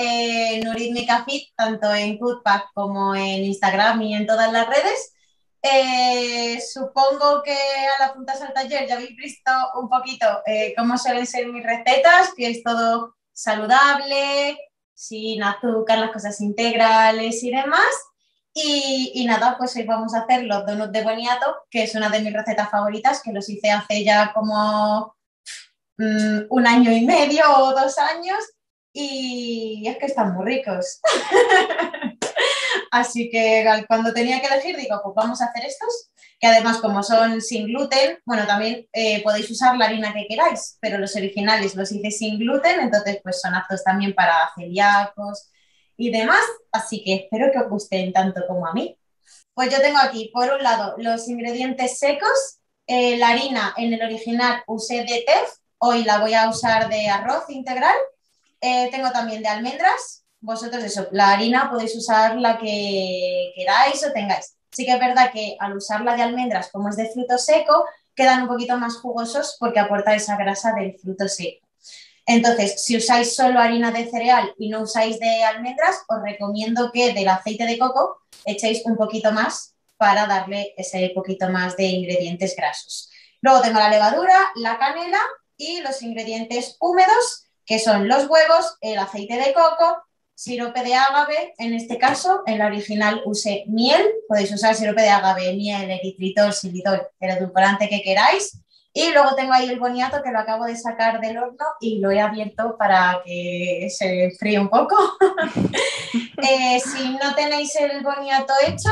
eh, Nuritmica Fit, tanto en Cookpack como en Instagram y en todas las redes. Eh, supongo que a la puntas al taller ya habéis visto un poquito eh, cómo suelen ser mis recetas, que es todo saludable, sin azúcar, las cosas integrales y demás. Y, nada, pues hoy vamos a hacer los donuts de boniato, que es una de mis recetas favoritas, que los hice hace ya como mm, un año y medio o dos años y es que están muy ricos. Así que cuando tenía que elegir, digo, pues vamos a hacer estos, que además como son sin gluten, bueno, también eh, podéis usar la harina que queráis, pero los originales los hice sin gluten, entonces pues son aptos también para celíacos y demás, así que espero que os gusten tanto como a mí. Pues yo tengo aquí, por un lado, los ingredientes secos, eh, la harina en el original usé de tef, hoy la voy a usar de arroz integral, eh, tengo también de almendras, vosotros eso, la harina podéis usar la que queráis o tengáis. Sí que es verdad que al usar la de almendras, como es de fruto seco, quedan un poquito más jugosos porque aporta esa grasa del fruto seco. Entonces, si usáis solo harina de cereal y no usáis de almendras, os recomiendo que del aceite de coco echéis un poquito más para darle ese poquito más de ingredientes grasos. Luego tengo la levadura, la canela y los ingredientes húmedos, que son los huevos, el aceite de coco, sirope de agave, en este caso, en la original usé miel, podéis usar sirope de agave, miel, eritritol, xilitol, el edulcorante que queráis. Y luego tengo ahí el boniato que lo acabo de sacar del horno y lo he abierto para que se enfríe un poco. Eh, si no tenéis el boniato hecho,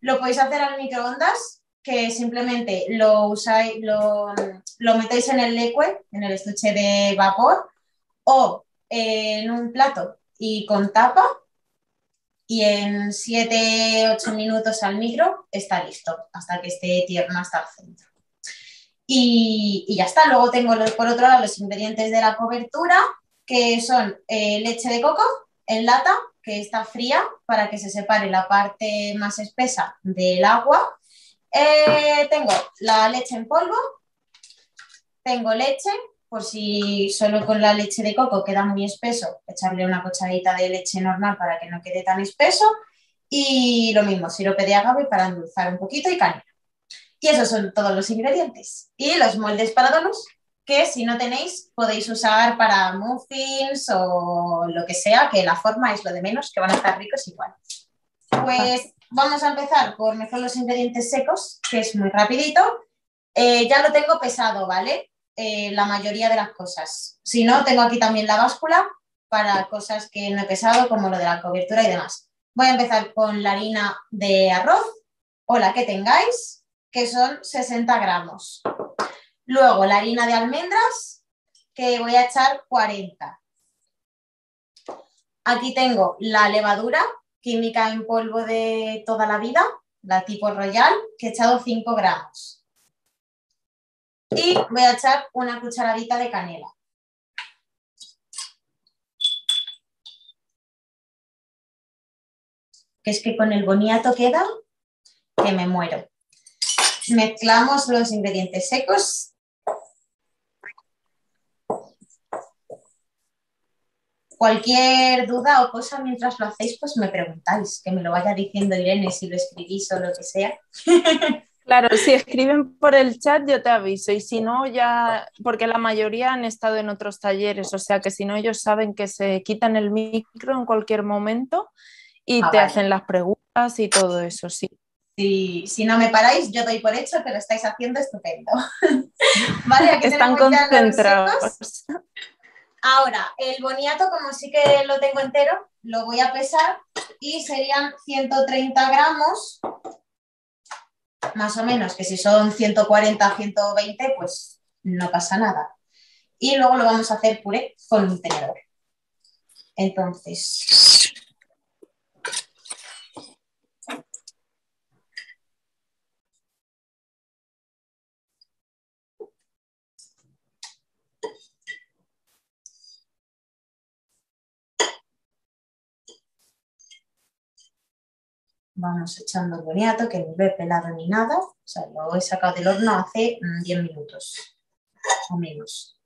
lo podéis hacer al microondas, que simplemente lo usáis, lo, lo metéis en el liquid, en el estuche de vapor, o en un plato y con tapa y en 7-8 minutos al micro está listo hasta que esté tierno hasta el centro. Y, ya está. Luego tengo por otro lado los ingredientes de la cobertura que son eh, leche de coco en lata que está fría para que se separe la parte más espesa del agua. Eh, tengo la leche en polvo, tengo leche, por si solo con la leche de coco queda muy espeso, echarle una cucharadita de leche normal para que no quede tan espeso. Y lo mismo, sirope de agave para endulzar un poquito y canela. Y esos son todos los ingredientes. Y los moldes para donuts, que si no tenéis podéis usar para muffins o lo que sea, que la forma es lo de menos, que van a estar ricos igual. Pues vamos a empezar por mezclar los ingredientes secos, que es muy rapidito. Eh, ya lo tengo pesado, ¿vale? Eh, la mayoría de las cosas. Si no, tengo aquí también la báscula para cosas que no he pesado, como lo de la cobertura y demás. Voy a empezar con la harina de arroz o la que tengáis, que son 60 gramos. Luego la harina de almendras, que voy a echar 40. Aquí tengo la levadura química en polvo de toda la vida, la tipo royal, que he echado 5 gramos. Y voy a echar una cucharadita de canela. Que es que con el boniato queda que me muero. Mezclamos los ingredientes secos. Cualquier duda o cosa mientras lo hacéis, pues me preguntáis, que me lo vaya diciendo Irene si lo escribís o lo que sea. Claro, si escriben por el chat yo te aviso y si no ya, porque la mayoría han estado en otros talleres, o sea que si no ellos saben que se quitan el micro en cualquier momento y ah, te hacen las preguntas y todo eso, sí. Si, si no me paráis, yo doy por hecho que lo estáis haciendo estupendo. vale, aquí Están concentrados. Ahora, el boniato, como sí que lo tengo entero, lo voy a pesar y serían 130 gramos más o menos, que si son 140, 120, pues no pasa nada. Y luego lo vamos a hacer puré con un tenedor. Entonces, vamos echando el boniato, que no ve pelado ni nada. O sea, lo he sacado del horno hace 10 mm, minutos o menos.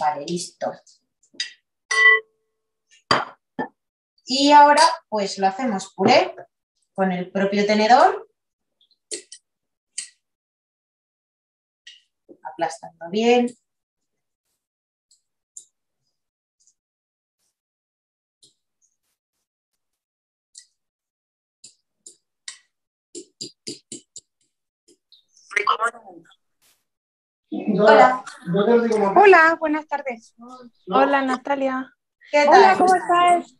Vale, listo. Y ahora pues lo hacemos puré con el propio tenedor. Aplastando bien. Hola. Hola, buenas tardes. Hola Natalia. ¿Qué tal? Hola, ¿cómo estás?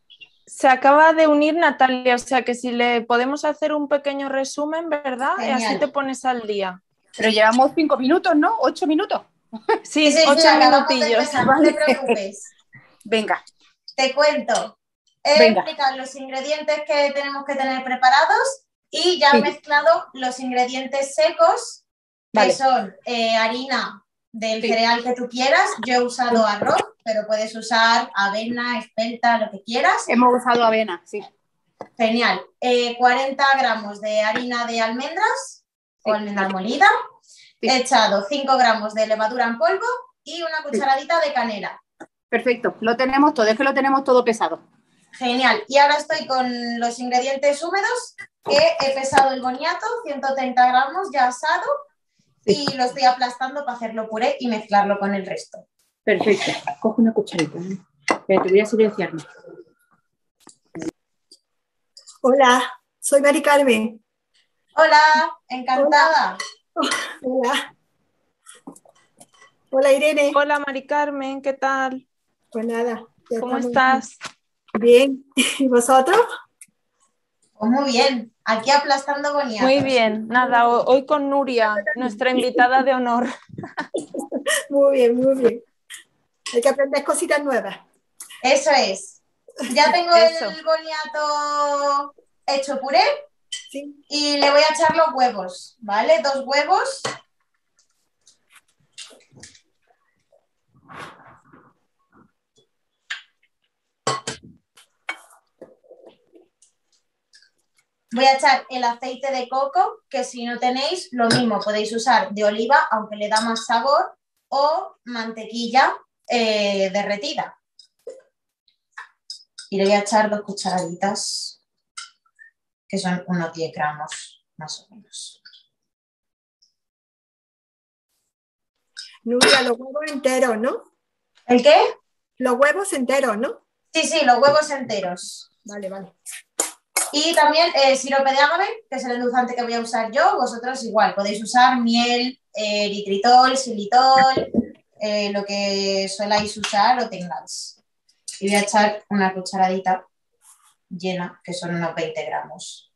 Se acaba de unir Natalia, o sea que si le podemos hacer un pequeño resumen, ¿verdad? Y así te pones al día. Pero llevamos cinco minutos, ¿no? Ocho minutos. Sí, ocho minutillos. empezar, no te preocupes. Venga, Te cuento. He Venga. explicado los ingredientes que tenemos que tener preparados y ya he Sí. mezclado los ingredientes secos, que Vale. son eh, harina del Sí. cereal que tú quieras. Yo he usado arroz, pero puedes usar avena, espelta, lo que quieras. hemos usado avena, sí. Genial. Eh, 40 gramos de harina de almendras o Sí. almendra molida. Sí. He echado 5 gramos de levadura en polvo y una cucharadita de canela. Perfecto, lo tenemos todo, es que lo tenemos todo pesado. Genial. Y ahora estoy con los ingredientes húmedos, que he pesado el boniato, 130 gramos ya asado, Sí. y lo estoy aplastando para hacerlo puré y mezclarlo con el resto. Perfecto, coge una cucharita. ¿eh? Espera, te voy a silenciarme. Hola, soy Mari Carmen. Hola, encantada. Hola. Hola Irene. Hola Mari Carmen, ¿qué tal? Pues nada. ya ¿Cómo estás? Bien. ¿Y vosotros? Pues muy bien, aquí aplastando boniatos. Muy bien, nada, ho- hoy con Nuria, nuestra invitada de honor. Muy bien, muy bien. Hay que aprender cositas nuevas. Eso es. Ya tengo Eso. el boniato hecho puré Sí. y le voy a echar los huevos, ¿vale? Dos huevos. Voy a echar el aceite de coco, que si no tenéis, lo mismo, podéis usar de oliva, aunque le da más sabor, o mantequilla eh, derretida. Y le voy a echar dos cucharaditas, que son unos 10 gramos, más o menos. Nuria, los huevos enteros, ¿no? ¿El qué? Los huevos enteros, ¿no? Sí, sí, los huevos enteros. Vale, vale. Y también eh, sirope de agave, que es el endulzante que voy a usar yo. Vosotros igual, podéis usar miel, eh, eritritol, xilitol, eh, lo que soláis usar o tengáis. Y voy a echar una cucharadita llena, que son unos 20 gramos.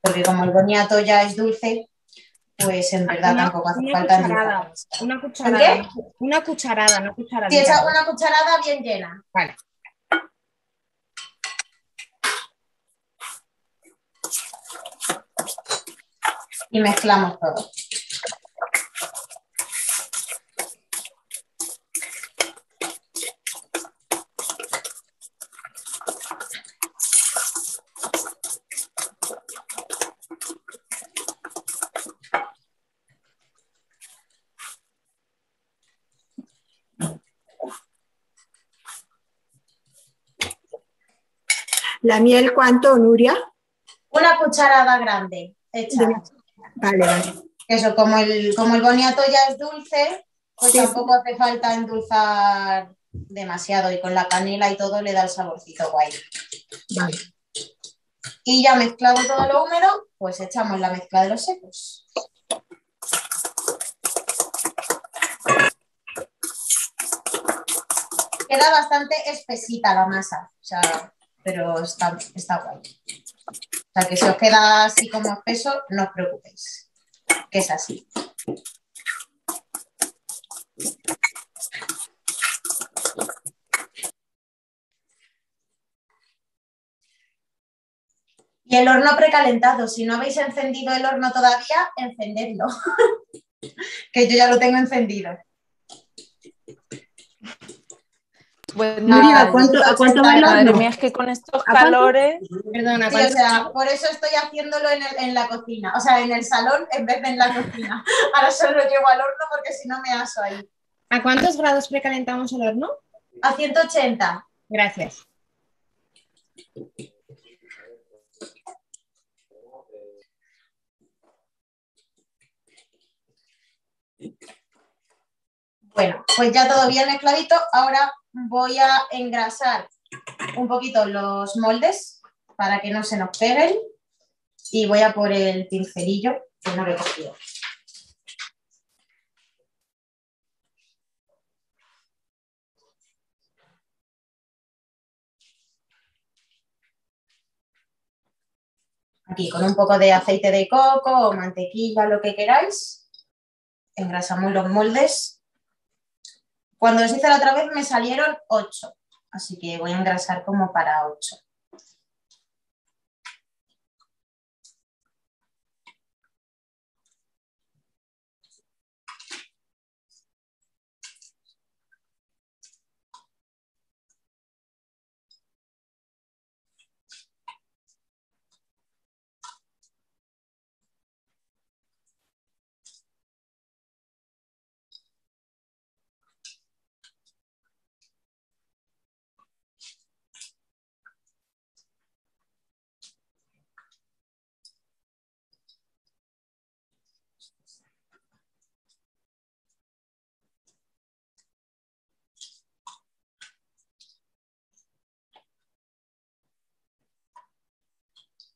Porque como el boniato ya es dulce, pues en verdad Una- tampoco hace falta cucharada. Una cucharada. qué? Una cucharada, no Sí, cucharadita. echa una cucharada bien llena. Vale. Y mezclamos todo. ¿La miel cuánto, Nuria? Una cucharada grande hecha. De- Vale, vale. Eso, como el, como el boniato ya es dulce, pues Sí, tampoco hace falta endulzar demasiado y con la canela y todo le da el saborcito guay. Vale. Y ya mezclado todo lo húmedo, pues echamos la mezcla de los secos. Queda bastante espesita la masa, o sea, pero está, está guay. O sea, que si os queda así como espeso, no os preocupéis, que es así. Y el horno precalentado, si no habéis encendido el horno todavía, encendedlo, que yo ya lo tengo encendido. Pues ¿a cuánto, ¿a cuánto va el madre mía, es que con estos calores, Perdona, Sí, o ¿cuánto- sea, por eso estoy haciéndolo en, el- en la cocina, o sea, en el salón en vez de en la cocina. Ahora solo llevo al horno porque si no me aso ahí. ¿A cuántos grados precalentamos el horno? A 180. Gracias. Bueno, pues ya todo bien mezcladito. Ahora voy a engrasar un poquito los moldes para que no se nos peguen. Y voy a por el pincelillo que no lo he cogido. Aquí con un poco de aceite de coco o mantequilla, lo que queráis. Engrasamos los moldes. Cuando los hice la otra vez me salieron 8, así que voy a engrasar como para 8.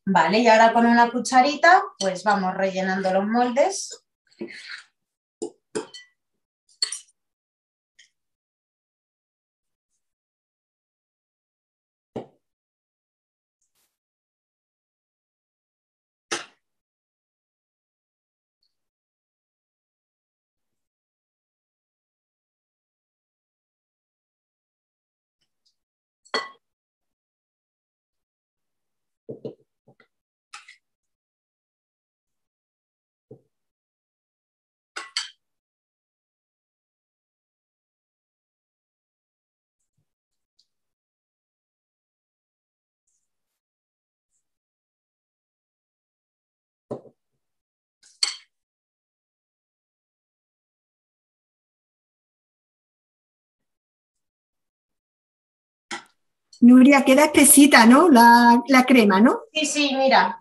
Vale, y ahora con una cucharita, pues vamos rellenando los moldes. Nuria, queda espesita, ¿no? La, la crema, ¿no? Sí, sí, mira,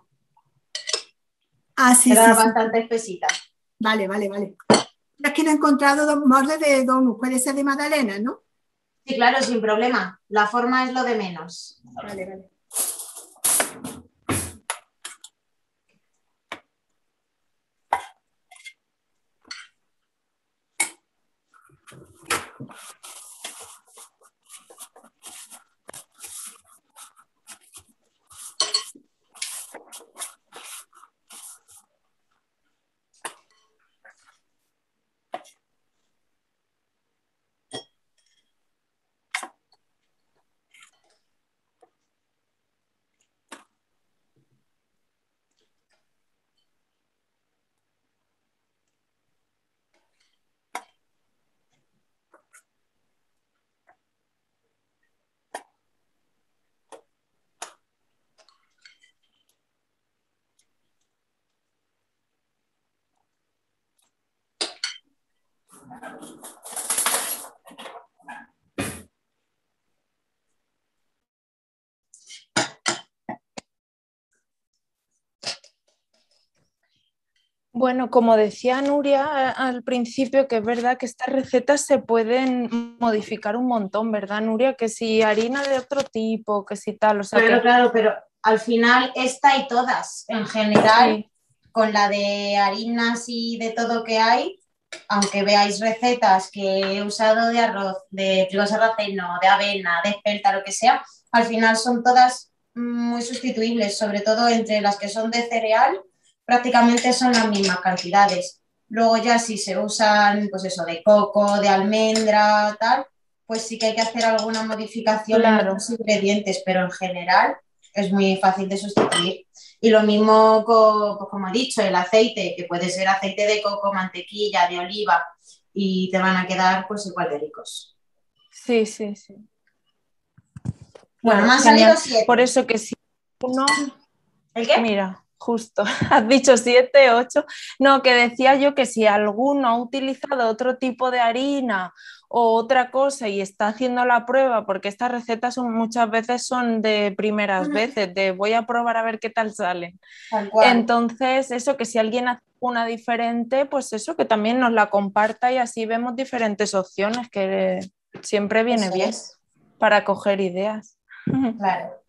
Ah, sí, queda sí, sí. bastante espesita. Vale, vale, vale. Es que no he encontrado dos moldes de donut, puede ser de magdalena, ¿no? Sí, claro, sin problema. La forma es lo de menos. Vale, vale. Bueno, como decía Nuria al principio, que es verdad que estas recetas se pueden modificar un montón, ¿verdad, Nuria? Que si harina de otro tipo, que si tal, o sea Claro, que claro, pero al final esta y todas, en general, Sí. con la de harinas y de todo que hay, aunque veáis recetas que he usado de arroz, de trigo sarraceno, de avena, de espelta, lo que sea, al final son todas muy sustituibles, sobre todo entre las que son de cereal, prácticamente son las mismas cantidades. Luego ya si se usan, pues eso, de coco, de almendra, tal, pues sí que hay que hacer alguna modificación en otros ingredientes, pero en general es muy fácil de sustituir. Y lo mismo, pues como he dicho, el aceite, que puede ser aceite de coco, mantequilla, de oliva, y te van a quedar pues igual de ricos. sí, sí, sí. Bueno, me han Genial. salido siete. Por eso que si uno, ¿El qué? mira, justo. Has dicho siete, ocho. No, que decía yo que si alguno ha utilizado otro tipo de harina o otra cosa y está haciendo la prueba, porque estas recetas son, muchas veces son de primeras veces, de voy a probar a ver qué tal salen. Tal. Entonces, eso que si alguien hace una diferente, pues eso que también nos la comparta y así vemos diferentes opciones, que siempre viene Eso bien es, para coger ideas. claro.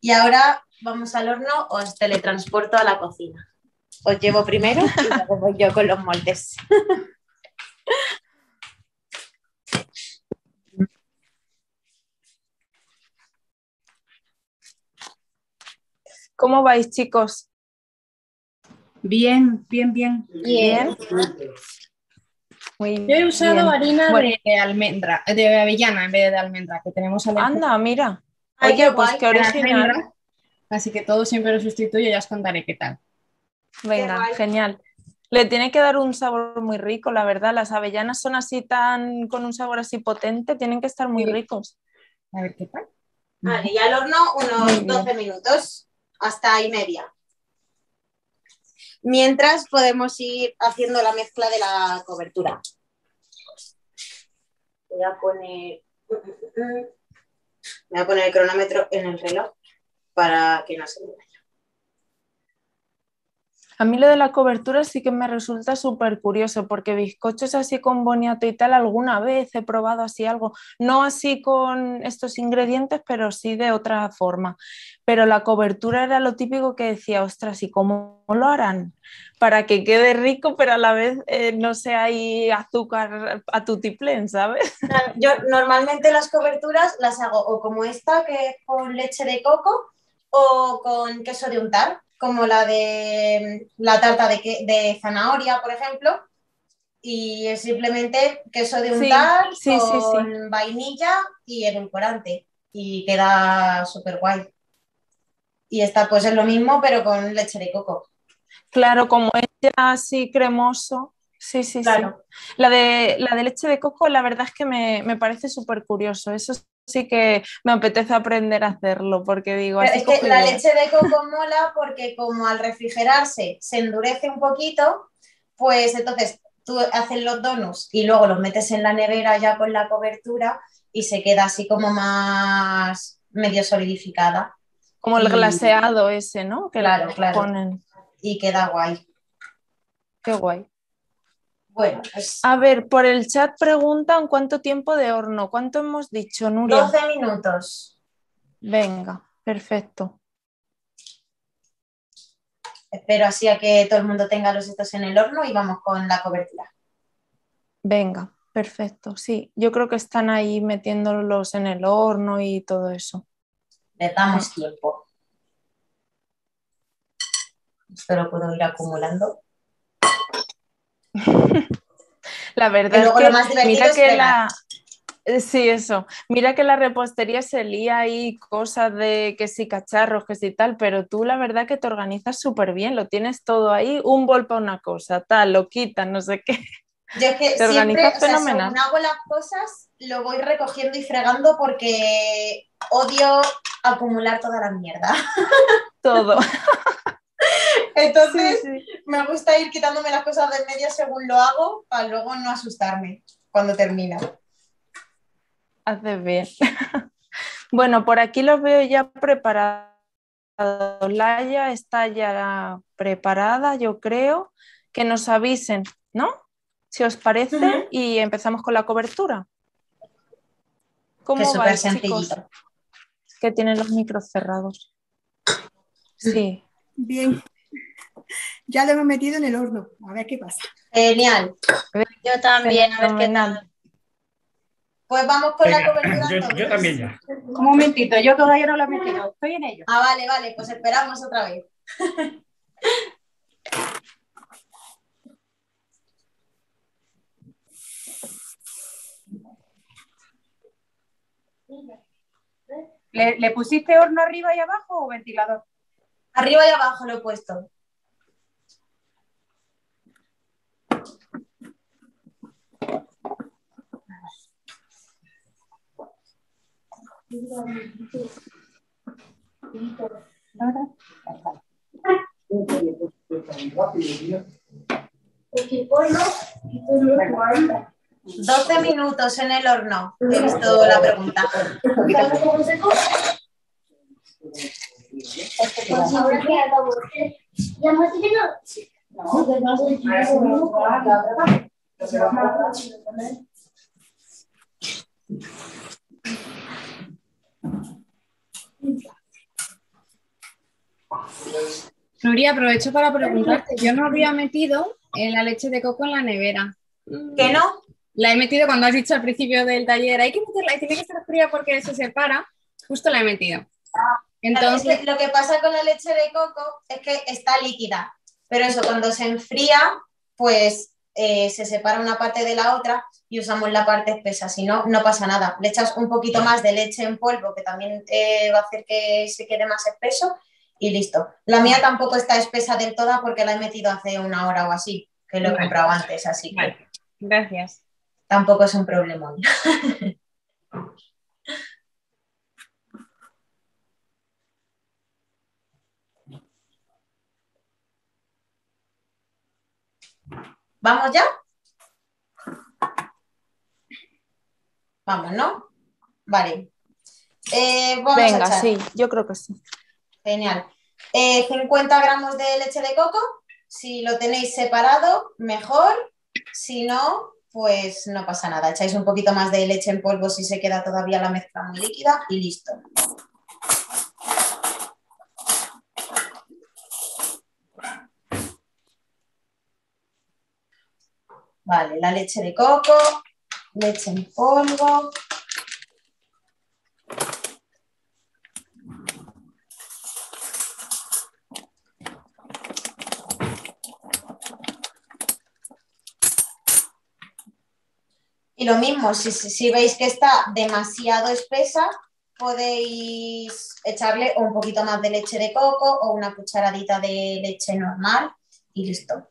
Y ahora vamos al horno, os teletransporto a la cocina. Os llevo primero y luego voy yo con los moldes. ¿Cómo vais, chicos? Bien, bien, bien. Bien. Yo he usado bien. harina Bueno. de almendra, de avellana en vez de almendra, que tenemos almendra. Anda, mira. Ay, Oye, pues qué original. almendra. Así que todo siempre lo sustituyo y ya os contaré qué tal. Venga, genial. Le tiene que dar un sabor muy rico, la verdad. Las avellanas son así tan, con un sabor así potente, tienen que estar muy Sí. ricos. A ver qué tal. Vale, y al horno unos bien. 12 minutos, hasta y media. Mientras podemos ir haciendo la mezcla de la cobertura. Voy a poner, voy a poner el cronómetro en el reloj para que no se me vaya. A mí lo de la cobertura sí que me resulta súper curioso, porque bizcochos así con boniato y tal, alguna vez he probado así algo, no así con estos ingredientes, pero sí de otra forma. Pero la cobertura era lo típico que decía, ostras, ¿y cómo lo harán? Para que quede rico, pero a la vez eh, no sea ahí azúcar a tutiplén, ¿sabes? Yo normalmente las coberturas las hago o como esta, que es con leche de coco, o con queso de untar, como la de la tarta de, que- de zanahoria, por ejemplo. Y es simplemente queso de Sí, untar sí, sí, con vainilla y edulcorante. Y queda súper guay. Y esta pues es lo mismo, pero con leche de coco. Claro, como es ya así cremoso. Sí, sí, sí. Claro. La de, la de leche de coco, la verdad es que me, me parece súper curioso. Eso sí que me apetece aprender a hacerlo, porque digo, Pero así es que cojo la leche de coco mola porque como al refrigerarse se endurece un poquito, pues entonces tú haces los donuts y luego los metes en la nevera ya con la cobertura y se queda así como más medio solidificada Como el y- glaseado ese, ¿no? Que Claro, claro. ponen. y queda guay. Qué guay. Bueno, pues A ver, por el chat preguntan cuánto tiempo de horno. ¿Cuánto hemos dicho, Nuria? 12 minutos. Venga, perfecto. Espero así a que todo el mundo tenga los estos en el horno y vamos con la cobertura. Venga, perfecto. Sí, yo creo que están ahí metiéndolos en el horno y todo eso. Le damos tiempo. Esto lo puedo ir acumulando. La verdad luego es lo que más divertido mira es que la eh, sí, eso. Mira que la repostería se lía ahí cosas de que sí cacharros, que sí tal, pero tú la verdad que te organizas súper bien, lo tienes todo ahí, un bol para una cosa, tal, lo quitas, no sé qué. Yo es que Te siempre, organizas o sea, fenomenal. según hago las cosas, lo voy recogiendo y fregando porque odio acumular toda la mierda. Todo. Entonces, Sí, sí. me gusta ir quitándome las cosas de medio según lo hago para luego no asustarme cuando termina. Haces bien. Bueno, por aquí los veo ya preparados. Laia está ya preparada, yo creo. Que nos avisen, ¿no? Si os parece, y empezamos con la cobertura. Que ¿Cómo súper vais, chicos? Que tienen los micros cerrados. Sí. Bien. Ya lo hemos metido en el horno. A ver qué pasa. Genial. Yo también, a ver qué tal. Pues vamos con la cobertura. yo, yo también ya. Un momentito, yo todavía no lo he metido. Estoy en ello. Ah, vale, vale, pues esperamos otra vez. ¿Le, le pusiste horno arriba y abajo o ventilador? Arriba y abajo lo he puesto. 12 minutos en el horno. He visto la pregunta. Nuria, aprovecho para preguntarte. Yo no había metido eh, la leche de coco en la nevera. ¿Que no? La he metido cuando has dicho al principio del taller, hay que meterla, y tiene que estar fría porque se separa. Justo la he metido. Entonces, Entonces, lo que pasa con la leche de coco es que está líquida, pero eso cuando se enfría, pues eh, se separa una parte de la otra y usamos la parte espesa, si no, no pasa nada. Le echas un poquito más de leche en polvo, que también eh, va a hacer que se quede más espeso, y listo. La mía tampoco está espesa del todo porque la he metido hace una hora o así, que lo he comprado antes, así que Vale. gracias. tampoco es un problema. ¿Vamos ya? Vamos, ¿no? Vale. Eh, vamos Venga, sí, yo creo que sí. Genial. Eh, 50 gramos de leche de coco. Si lo tenéis separado, mejor. Si no, pues no pasa nada. Echáis un poquito más de leche en polvo si se queda todavía la mezcla muy líquida y listo. Vale, la leche de coco, leche en polvo. Lo mismo, si, veis que está demasiado espesa, podéis echarle un poquito más de leche de coco o una cucharadita de leche normal y listo.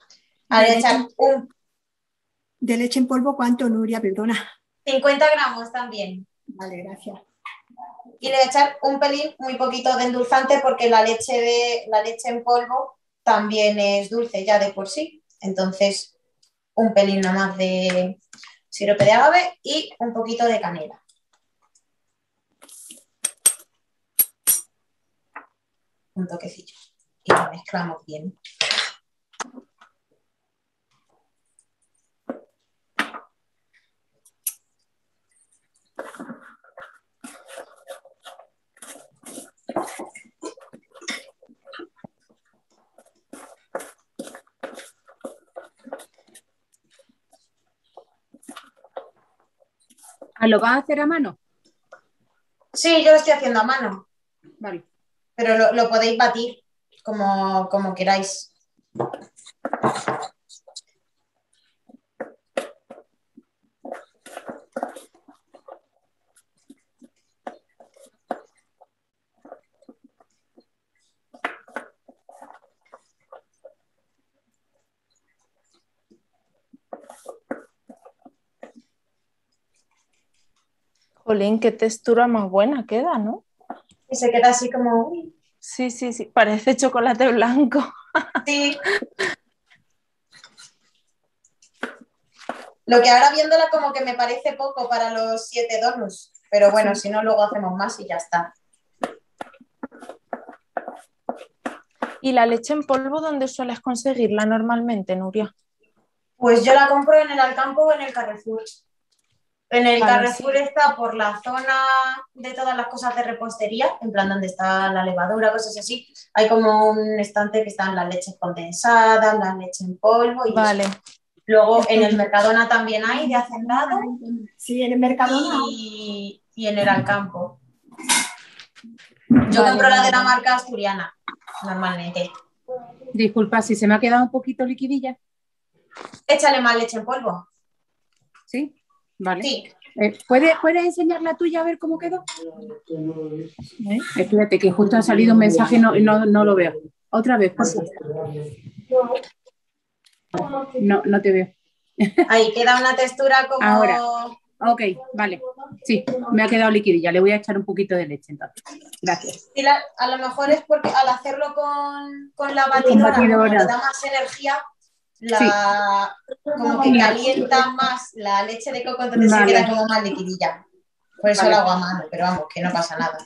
Ahora echar leche- un ¿De leche en polvo cuánto, Nuria? Perdona. 50 gramos también. Vale, gracias. Y le voy a echar un pelín, muy poquito de endulzante porque la leche, de, la leche en polvo también es dulce ya de por sí. Entonces, un pelín nada más de sirope de agave y un poquito de canela. Un toquecillo. Y lo mezclamos bien. ¿Lo vas a hacer a mano? Sí, yo lo estoy haciendo a mano, Vale. pero lo, lo podéis batir como, como queráis. Jolín, qué textura más buena queda, ¿no? Y se queda así como... Sí, sí, sí, parece chocolate blanco. Sí. Lo que ahora viéndola como que me parece poco para los siete donuts, pero bueno, si no luego hacemos más y ya está. ¿Y la leche en polvo dónde sueles conseguirla normalmente, Nuria? Pues yo la compro en el Alcampo o en el Carrefour. En el Vale, Carrefour está por la zona de todas las cosas de repostería, en plan donde está la levadura, cosas así. Hay como un estante que están las leches condensadas, las leches en polvo y Vale, eso. Luego en el Mercadona también hay de hacendado Sí, en el Mercadona. y, y en el Alcampo. Yo Vale, compro la de la marca asturiana, normalmente. Disculpa, si se me ha quedado un poquito liquidilla. Échale más leche en polvo. ¿Sí? Vale. Sí, Eh, ¿puedes, ¿Puedes enseñar la tuya a ver cómo quedó? ¿Eh? Espérate, que justo ha salido un mensaje y no, no, no lo veo. Otra vez, por favor. No, no te veo. ahí queda una textura como, Ahora. Ok, vale. Sí, me ha quedado liquidilla. Le voy a echar un poquito de leche entonces. Gracias. La- a lo mejor es porque al hacerlo con, con la batidora, batidora. da más energía, la, como que calienta más la leche de coco, entonces Vale. se queda como más liquidilla. Por eso Vale. lo hago a mano, pero vamos, que no pasa nada.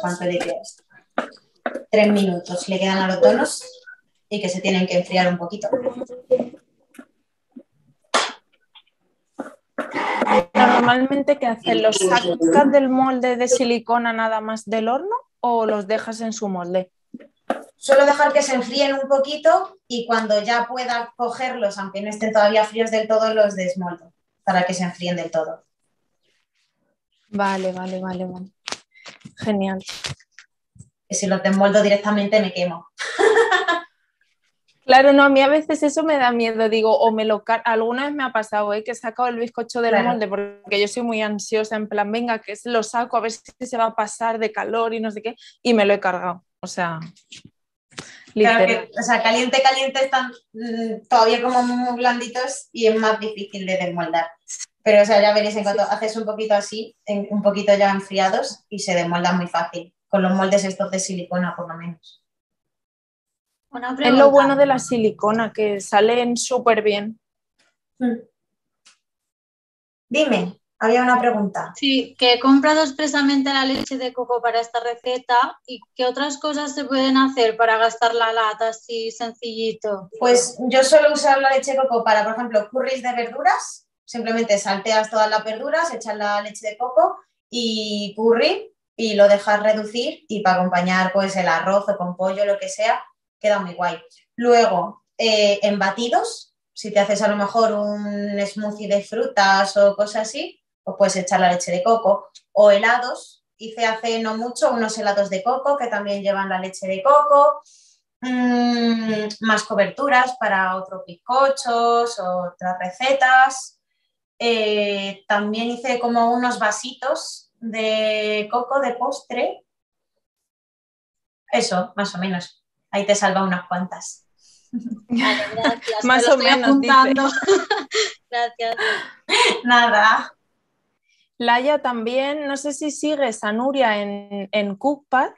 ¿Cuánto le queda? Tres minutos le quedan a los tonos y que se tienen que enfriar un poquito. Normalmente, ¿qué hacen? ¿Los sacas del molde de silicona nada más del horno o los dejas en su molde? Suelo dejar que se enfríen un poquito y cuando ya pueda cogerlos, aunque no estén todavía fríos del todo, los desmoldo para que se enfríen del todo. Vale, vale, vale, vale. Genial. Que si los desmoldo directamente me quemo. Claro, no, a mí a veces eso me da miedo, digo, o me lo alguna vez me ha pasado, ¿eh? que he sacado el bizcocho del Claro. molde porque yo soy muy ansiosa, en plan, venga, que lo saco a ver si se va a pasar de calor y no sé qué, y me lo he cargado, o sea, Claro que, o sea, caliente, caliente están mm, todavía como muy blanditos y es más difícil de desmoldar. Pero, o sea, ya veréis en cuanto haces un poquito así, en- un poquito ya enfriados y se desmoldan muy fácil. Con los moldes estos de silicona, por lo menos. Una Es lo bueno de la silicona, que salen súper bien. Dime, había una pregunta. Sí, que he comprado expresamente la leche de coco para esta receta y qué otras cosas se pueden hacer para gastar la lata así sencillito. Pues yo suelo usar la leche de coco para, por ejemplo, curries de verduras. Simplemente salteas todas las verduras, echas la leche de coco y curry y lo dejas reducir y para acompañar pues el arroz o con pollo, lo que sea, queda muy guay. Luego, eh, en batidos, si te haces a lo mejor un smoothie de frutas o cosas así, pues puedes echar la leche de coco. O helados, hice hace no mucho unos helados de coco que también llevan la leche de coco. Mm, más coberturas para otros bizcochos, otras recetas. Eh, también hice como unos vasitos de coco de postre. Eso, más o menos. Ahí te salva unas cuantas. Vale, gracias. Más o menos, gracias. Nada. Laia también, no sé si sigues a Nuria en, en Cookpad,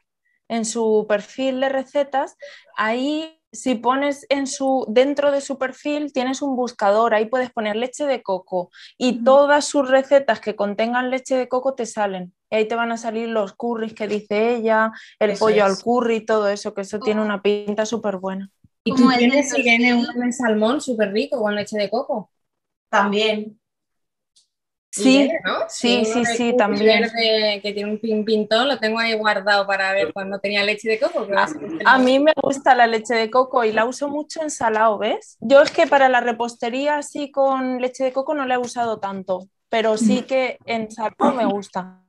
en su perfil de recetas, ahí si pones en su, dentro de su perfil tienes un buscador, ahí puedes poner leche de coco y todas sus recetas que contengan leche de coco te salen. Y ahí te van a salir los curries que dice ella, el Eso pollo es. al curry, todo eso, que eso tiene una pinta súper buena. Y ¿Cómo tú es tienes, el Irene, un salmón súper rico con leche de coco. También. Sí, sí, sí, de sí, también. verde que tiene un pin pintón, lo tengo ahí guardado para ver cuando tenía leche de coco. A mí me gusta la leche de coco y la uso mucho en salado, ¿ves? Yo es que para la repostería así con leche de coco no la he usado tanto, pero sí que en salado me gusta.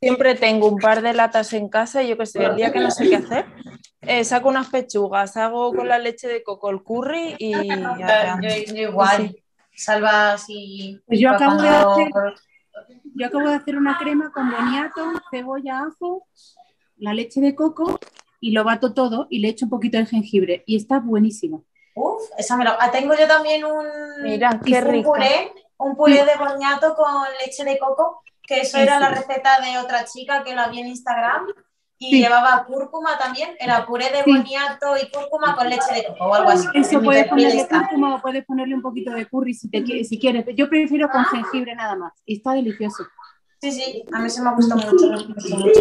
Siempre tengo un par de latas en casa y yo que sé, el día que no sé qué hacer, eh, saco unas pechugas, hago con la leche de coco el curry y ya Yo, yo igual. Sí. Salva así. Pues yo acabo de hacer- Yo acabo de hacer una crema con boniato, cebolla, ajo, la leche de coco y lo bato todo y le echo un poquito de jengibre y está buenísimo. Uf, esa me la- ah, Tengo yo también un, Mira, qué un rica. puré, un puré de boniato con leche de coco, que eso era Eso. la receta de otra chica que la vi en Instagram y Sí. llevaba cúrcuma también, era puré de Sí. boniato y cúrcuma con leche de coco o algo así. Eso puedes ponerle cúrcuma o puedes ponerle un poquito de curry si, te, si quieres. Yo prefiero con jengibre nada más y está delicioso. Sí, sí, a mí se me ha gustado mucho, mucho, mucho.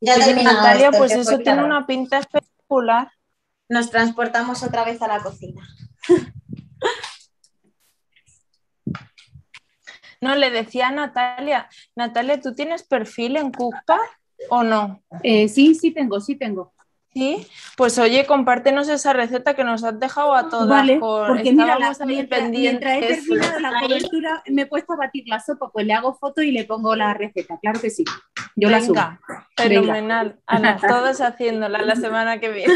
Ya Natalia, esto, pues que eso tiene claro. una pinta espectacular. Nos transportamos otra vez a la cocina. No, le decía a Natalia, Natalia, ¿tú tienes perfil en Cookpad o no? Eh, sí, sí tengo, sí tengo. Sí, pues oye, compártenos esa receta que nos has dejado a todas. Vale, con- porque mira, la- estábamos ahí mientras, mientras he pendientes. terminado la cobertura, me he puesto a batir la sopa, pues le hago foto y le pongo la receta, claro que sí. Yo la subo. Fenomenal. Ana, todos haciéndola la semana que viene.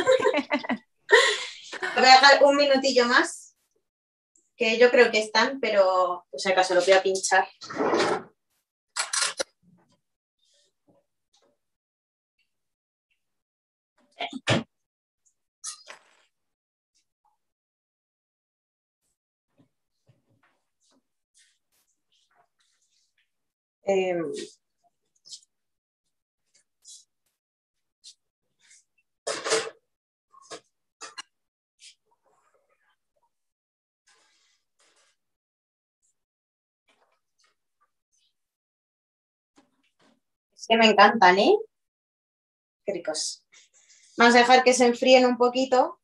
Voy a dejar un minutillo más, que yo creo que están, pero pues acaso lo voy a pinchar. Eh, que me encantan, ¿eh? Qué ricos. Vamos a dejar que se enfríen un poquito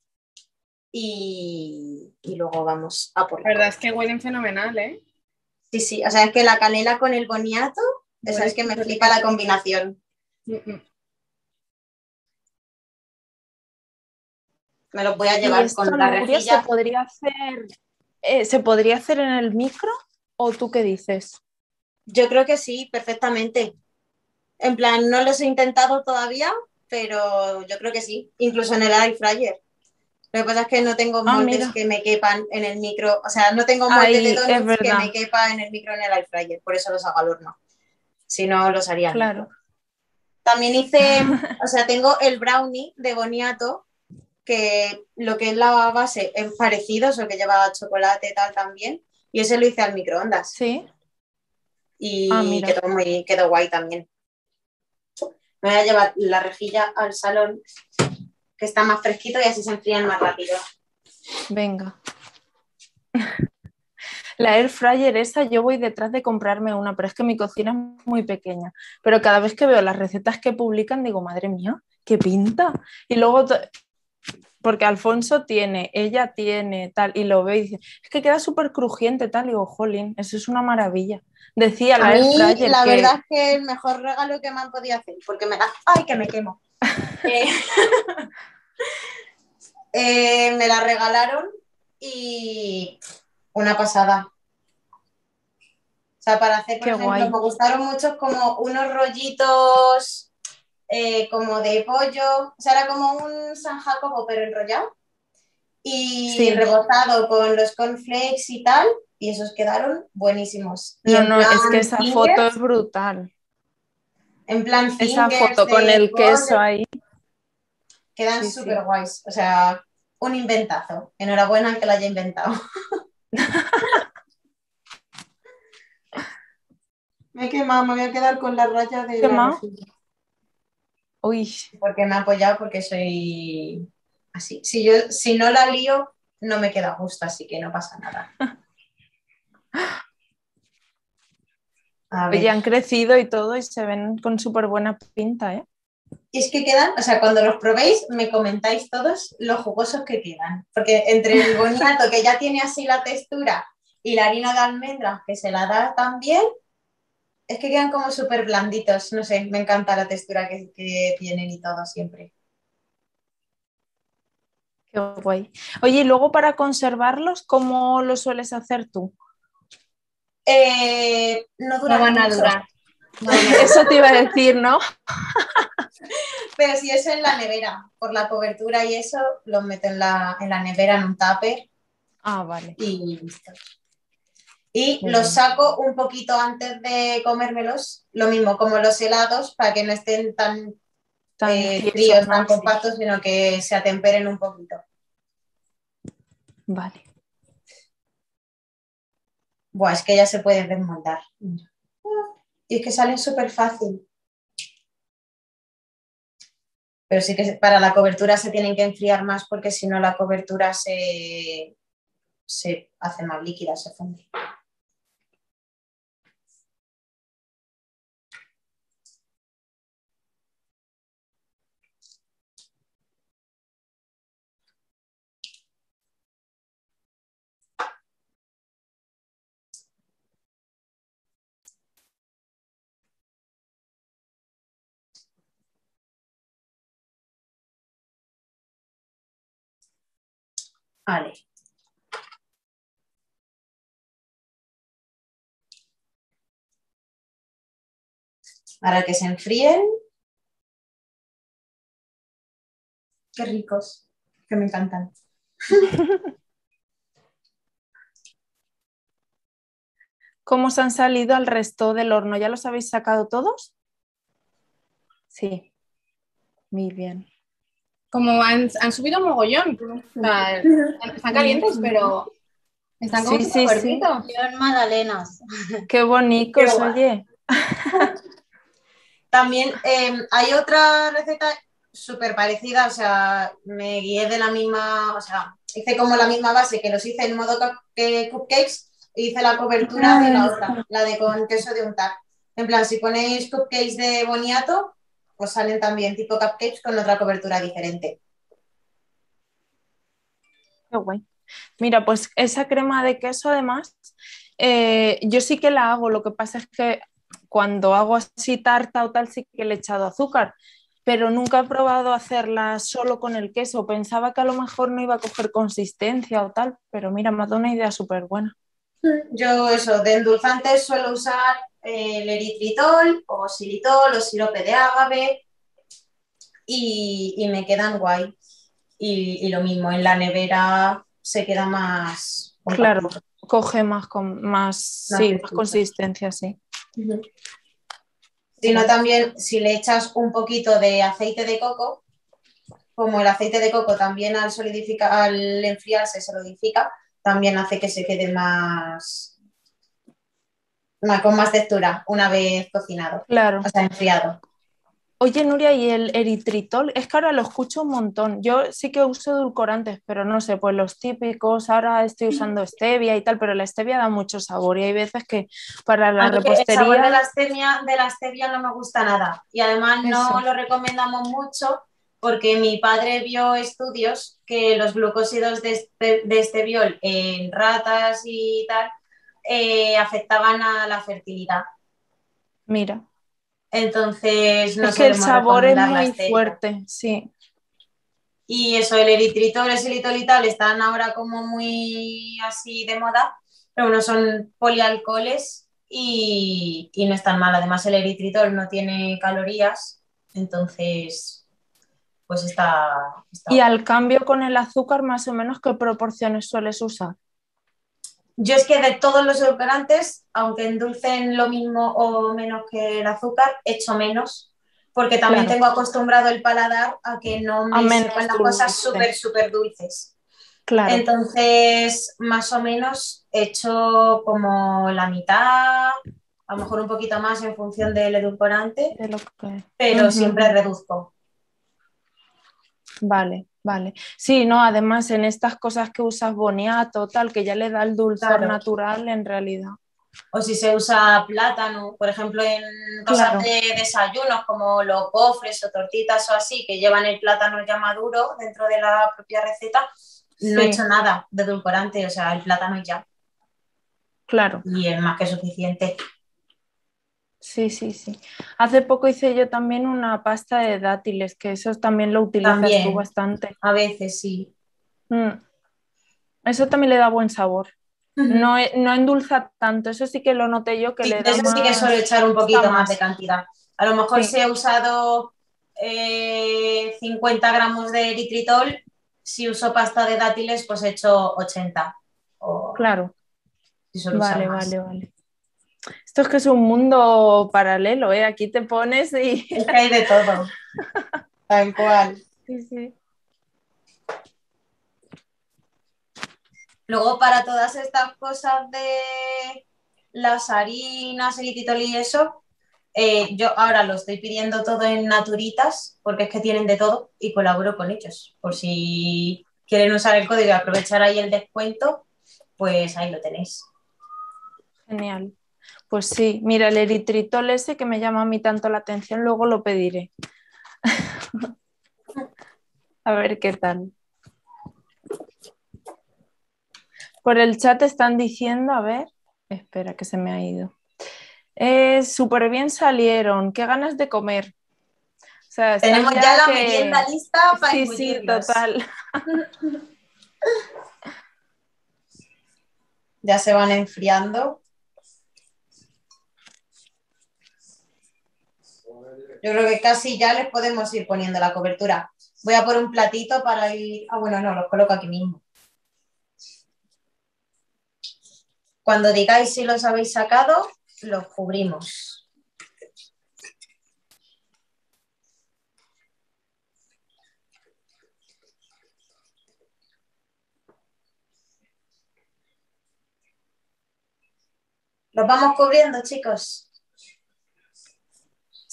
y, y luego vamos a por La verdad es que huelen fenomenal, ¿eh? Sí, sí, o sea, es que la canela con el boniato, o sea, es que me flipa la combinación. Mm, mm. Me los voy a ¿Y llevar esto, con la rejilla. se podría hacer, eh, ¿se podría hacer en el micro o tú qué dices? Yo creo que sí, perfectamente. En plan, no los he intentado todavía, pero yo creo que sí, incluso en el air fryer. Lo que pasa es que no tengo Ah, moldes mira. que me quepan en el micro, o sea, no tengo molde Ay, de donuts que me quepa en el micro en el air fryer, por eso los hago al horno. Si no, los haría. Claro. También hice, o sea, tengo el brownie de boniato, que lo que es la base es parecido, solo que lleva chocolate y tal también, y ese lo hice al microondas Sí. y Ah, quedó muy quedó guay también. Me voy a llevar la rejilla al salón, que está más fresquito y así se enfrían más rápido. Venga. La air fryer esa, yo voy detrás de comprarme una, pero es que mi cocina es muy pequeña. Pero cada vez que veo las recetas que publican, digo, madre mía, qué pinta. Y luego, porque Alfonso tiene, ella tiene, tal, y lo ve y dice, es que queda súper crujiente, tal. Y digo, jolín, eso es una maravilla. Decía la A mí, la que- verdad es que el mejor regalo que me han podido hacer, porque me da... ¡Ay, que me quemo! Eh, eh, me la regalaron y una pasada. O sea, para hacer, por Qué ejemplo, guay. me gustaron mucho como unos rollitos eh, como de pollo, o sea, era como un San Jacobo pero enrollado y Sí. rebozado con los cornflakes y tal, y esos quedaron buenísimos. Y No, en no, es que esa fingers, foto es brutal. En plan Esa foto con el queso ahí. Quedan Sí, sí. súper guays. O sea, un inventazo. Enhorabuena al que lo haya inventado. me he quemado, me voy a quedar con la raya de la. Uy, Porque me ha apoyado porque soy así. Si yo, si no la lío, no me queda justo, así que no pasa nada. Oye, han crecido y todo y se ven con súper buena pinta, ¿eh? Y es que quedan, o sea, cuando los probéis, me comentáis todos los jugosos que quedan. Porque entre el boniato, que ya tiene así la textura, y la harina de almendras, que se la da también, es que quedan como súper blanditos. No sé, me encanta la textura que, que tienen y todo siempre. Qué guay. Oye, y luego para conservarlos, ¿cómo lo sueles hacer tú? Eh, no No duran van a durar. Eso te iba a decir, ¿no? Pero si eso en la nevera, por la cobertura y eso, los meto en la, en la nevera en un tupper Ah, vale. y listo. Y los saco un poquito antes de comérmelos, lo mismo como los helados, para que no estén tan, Tan eh, fríos, tan compactos, sino que se atemperen un poquito. Vale. Buah, es que ya se pueden desmoldar. Y es que salen súper fácil. Pero sí que para la cobertura se tienen que enfriar más porque si no la cobertura se, se hace más líquida, se funde. Vale. Para que se enfríen. Qué ricos, que me encantan. ¿Cómo os han salido al resto del horno? ¿Ya los habéis sacado todos? Sí. Muy bien. Como han, han subido mogollón. O sea, están calientes, pero están como Sí, sí, sí. magdalenas. Qué bonitos, oye. También eh, hay otra receta súper parecida, o sea, me guié de la misma, o sea, hice como la misma base que los hice en modo cupcakes e hice la cobertura de la otra, la de con queso de untar. En plan, si ponéis cupcakes de boniato, pues salen también tipo cupcakes con otra cobertura diferente. Qué guay. Mira, pues esa crema de queso además, eh, yo sí que la hago, lo que pasa es que cuando hago así tarta o tal sí que le he echado azúcar, pero nunca he probado hacerla solo con el queso. Pensaba que a lo mejor no iba a coger consistencia o tal, pero mira, me ha dado una idea súper buena. Yo eso, de endulzantes suelo usar el eritritol o xilitol o sirope de agave y, y me quedan guay. Y, y lo mismo, en la nevera se queda más... Claro, coge más, con, más, Más sí, más consistencia, sí. Ujú. Sino también si le echas un poquito de aceite de coco, como el aceite de coco también al solidificar, al enfriarse se solidifica, también hace que se quede más, más- con más textura una vez cocinado, Claro. o sea, enfriado. Oye, Nuria, ¿y el eritritol? Es que ahora lo escucho un montón. Yo sí que uso edulcorantes, pero no sé, pues los típicos, ahora estoy usando stevia y tal, pero la stevia da mucho sabor y hay veces que para la A mí que el sabor de repostería... la stevia, de la stevia no me gusta nada y además no Eso. lo recomendamos mucho porque mi padre vio estudios que los glucósidos de, este, de esteviol en ratas y tal eh, afectaban a la fertilidad. Mira, Entonces no es que el sabor es muy fuerte, sí. Y eso, el eritritol, el xilitol y tal están ahora como muy así de moda, pero bueno, son polialcoholes y, y no es tan mal. Además, el eritritol no tiene calorías, entonces, pues está... está Y al cambio con el azúcar, más o menos, ¿qué proporciones sueles usar? Yo es que de todos los edulcorantes, aunque endulcen lo mismo o menos que el azúcar, echo menos, porque también Claro. tengo acostumbrado el paladar a que no me sepan las cosas súper, súper dulces. Claro, Entonces, más o menos, echo como la mitad, a lo mejor un poquito más en función del edulcorante, de lo que... pero siempre reduzco. Vale, vale. Sí, no, además en estas cosas que usas boniato, tal, que ya le da el dulzor Claro. natural en realidad. O si se usa plátano, por ejemplo, en cosas Claro. de desayunos como los gofres o tortitas o así, que llevan el plátano ya maduro dentro de la propia receta, no he hecho nada de edulcorante, o sea, el plátano ya, Claro, y es más que suficiente. Sí, sí, sí. Hace poco hice yo también una pasta de dátiles, que eso también lo utilizas tú bastante. A veces sí. Mm. Eso también le da buen sabor. No, e- no endulza tanto, eso sí que lo noté yo que Sí, le da eso sí que más- suelo echar un poquito más más. de cantidad. A lo mejor Sí. si he usado eh, 50 gramos de eritritol, si uso pasta de dátiles, pues he hecho 80. O Claro, si vale, más. vale, vale. Esto es que es un mundo paralelo, ¿eh? Aquí te pones y... Es que hay de todo. Tal cual. Sí, sí. Luego, para todas estas cosas de las harinas, eritritol y eso, eh, yo ahora lo estoy pidiendo todo en Naturitas, porque es que tienen de todo y colaboro con ellos. Por si quieren usar el código y aprovechar ahí el descuento, pues ahí lo tenéis. Genial. Pues sí, mira, el eritritol ese que me llama a mí tanto la atención, luego lo pediré. a ver qué tal. Por el chat están diciendo, a ver, espera que se me ha ido. Eh, Súper bien salieron, qué ganas de comer. O sea, están Tenemos ya la que- merienda lista para Sí, sí, total. Ya se van enfriando. Yo creo que casi ya les podemos ir poniendo la cobertura. Voy a por un platito para ir. Ah, bueno, no, los coloco aquí mismo. Cuando digáis si los habéis sacado, los cubrimos. Los vamos cubriendo, chicos.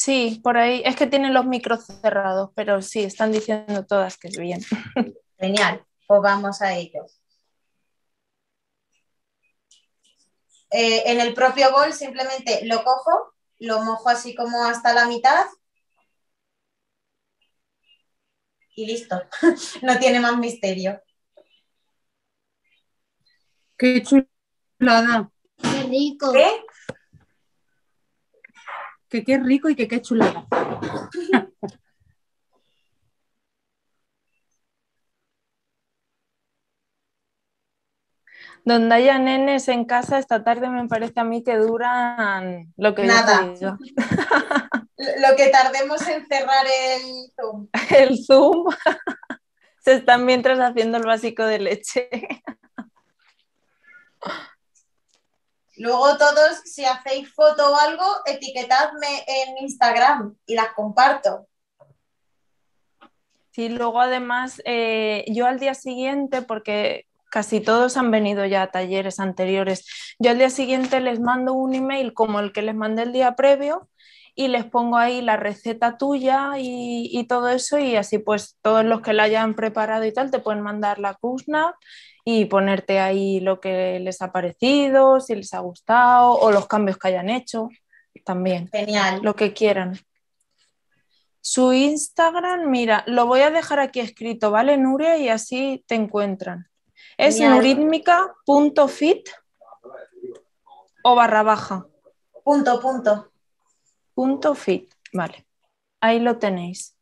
Sí, por ahí. Es que tienen los micros cerrados, pero sí, están diciendo todas que es bien. Genial, pues vamos a ello. Eh, en el propio bol simplemente lo cojo, lo mojo así como hasta la mitad y listo. no tiene más misterio. Qué chulada. Qué rico. ¿Qué? Que qué rico y que qué chulada. Donde haya nenes en casa esta tarde me parece a mí que duran lo que yo Nada. digo. Lo que tardemos en cerrar el Zoom. El Zoom. Se están mientras haciendo el básico de leche. Luego todos, si hacéis foto o algo, etiquetadme en Instagram y las comparto. Sí, luego además, eh, yo al día siguiente, porque casi todos han venido ya a talleres anteriores, yo al día siguiente les mando un email como el que les mandé el día previo y les pongo ahí la receta tuya y, todo eso y así pues todos los que la hayan preparado y tal te pueden mandar la KUSNAP y ponerte ahí lo que les ha parecido, si les ha gustado o los cambios que hayan hecho también Genial. lo que quieran. Su Instagram, mira, lo voy a dejar aquí escrito, ¿vale, Nuria? Y así te encuentran. Es Genial. nuritmica.fit o barra baja. Punto, punto. Punto fit, vale. Ahí lo tenéis.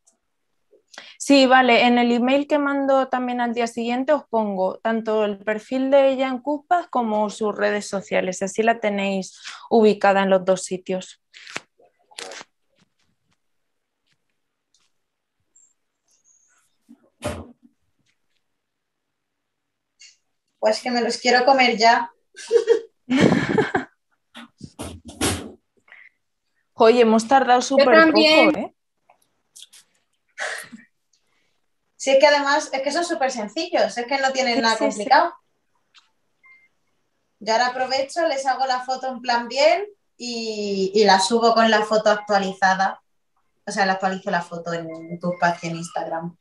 Sí, vale, en el email que mando también al día siguiente os pongo tanto el perfil de ella en Cuspas como sus redes sociales, así la tenéis ubicada en los dos sitios. Pues que me los quiero comer ya. Oye, hemos tardado súper poco. ¿eh? Si es que además, es que son súper sencillos, es que no tienen nada complicado. Yo ahora aprovecho, les hago la foto en plan bien y, y la subo con la foto actualizada. O sea, le actualizo la foto en tu página en Instagram.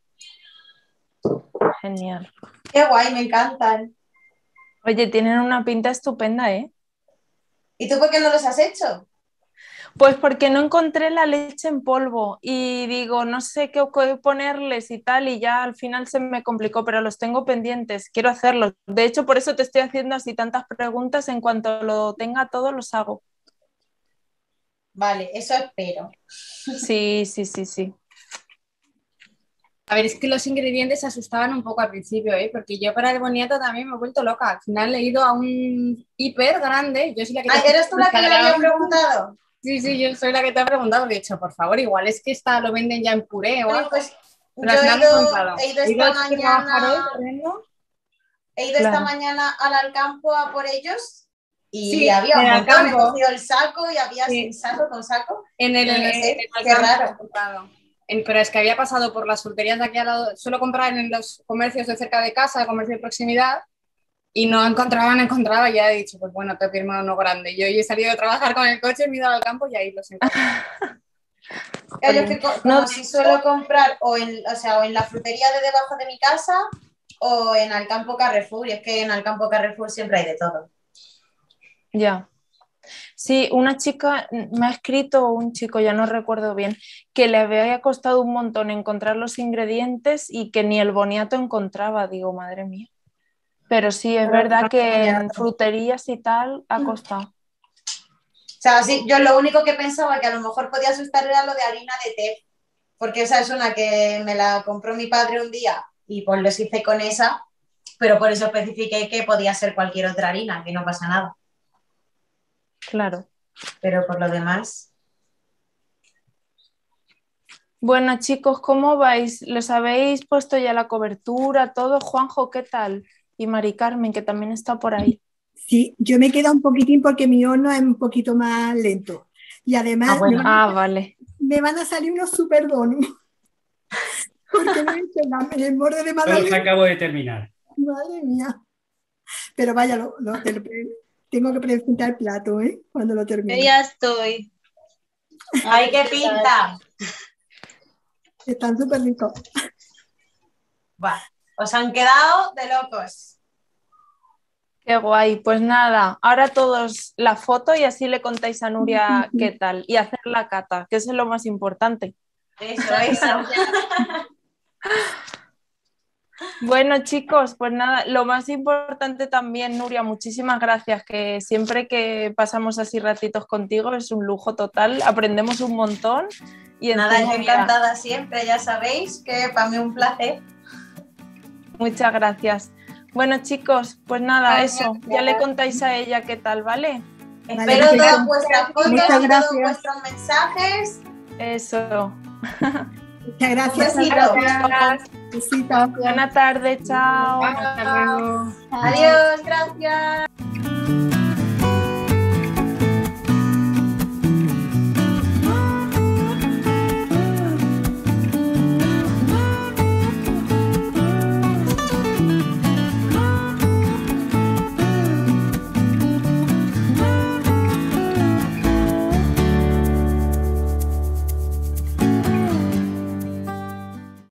Genial. Qué guay, me encantan. Oye, tienen una pinta estupenda, ¿eh? ¿Y tú por qué no los has hecho? Pues porque no encontré la leche en polvo y digo, no sé qué ponerles y tal, y ya al final se me complicó, pero los tengo pendientes, quiero hacerlos. De hecho, por eso te estoy haciendo así tantas preguntas, en cuanto lo tenga todo, los hago. Vale, eso espero. Sí, sí, sí, sí. A ver, es que los ingredientes asustaban un poco al principio, ¿eh? porque yo para el boniato también me he vuelto loca. Al final he ido a un hiper grande. Yo soy la que Ay, ha ¿eres tú la que le había preguntado? Sí, sí, yo soy la que te ha preguntado. De hecho, por favor, igual es que esta lo venden ya en puré o algo. pues yo he ido, he ido esta mañana, he ido esta mañana al Alcampo a por ellos y Sí, había un montón, he cogido el saco y había Sí. saco, con saco. En el, No sé, el raro. En- pero es que había pasado por las fruterías de aquí al lado. Suelo comprar en los comercios de cerca de casa, comercio de proximidad, y no encontraba, no encontraba. Y ya he dicho, pues bueno, que irme a uno grande. Yo he salido a trabajar con el coche, me he ido al campo y ahí los yo co- No, si suelo comprar o en, o sea, o en la frutería de debajo de mi casa o en Alcampo Carrefour, y es que en Alcampo Carrefour siempre hay de todo. Ya. Sí, una chica me ha escrito, un chico, ya no recuerdo bien, que le había costado un montón encontrar los ingredientes y que ni el boniato encontraba. Digo, madre mía. Pero sí, es verdad que en fruterías y tal ha costado. O sea, sí, yo lo único que pensaba que a lo mejor podía asustar era lo de harina de té, porque esa es una que me la compró mi padre un día y pues los hice con esa, pero por eso especifiqué que podía ser cualquier otra harina, que no pasa nada. Claro. Pero por lo demás, Bueno, chicos, ¿cómo vais? ¿Les habéis puesto ya la cobertura, todo? Juanjo, ¿qué tal? Y Mari Carmen, que también está por ahí. Sí, yo me quedo un poquitín porque mi horno es un poquito más lento. Y además Ah, bueno. me, van, Ah, vale. me van a salir unos super donuts. Porque no he hecho la- el borde de Todos magdalena. acabo de terminar. Madre mía. Pero vaya, lo- lo- te lo pre- tengo que presentar el plato, ¿eh? Cuando lo Yo termine. ya estoy. ¡Ay, qué pinta! Están súper ricos. Buah, os han quedado de locos. Qué guay. Pues nada, ahora todos la foto y así le contáis a Nuria qué tal. Y hacer la cata, que eso es lo más importante. Eso, eso. Bueno, chicos, pues nada, lo más importante también, Nuria, muchísimas gracias, que siempre que pasamos así ratitos contigo es un lujo total, aprendemos un montón. Y Nada, yo encantada siempre, ya sabéis que para mí un placer. Muchas gracias. Bueno, chicos, pues nada, Ay, eso, gracias. ya le contáis a ella qué tal, ¿vale? Espero perfecto. todas vuestras fotos todos gracias. vuestros mensajes. Eso. Muchas gracias. Gracias. Besitos. Buena tarde, chao. Adiós, gracias.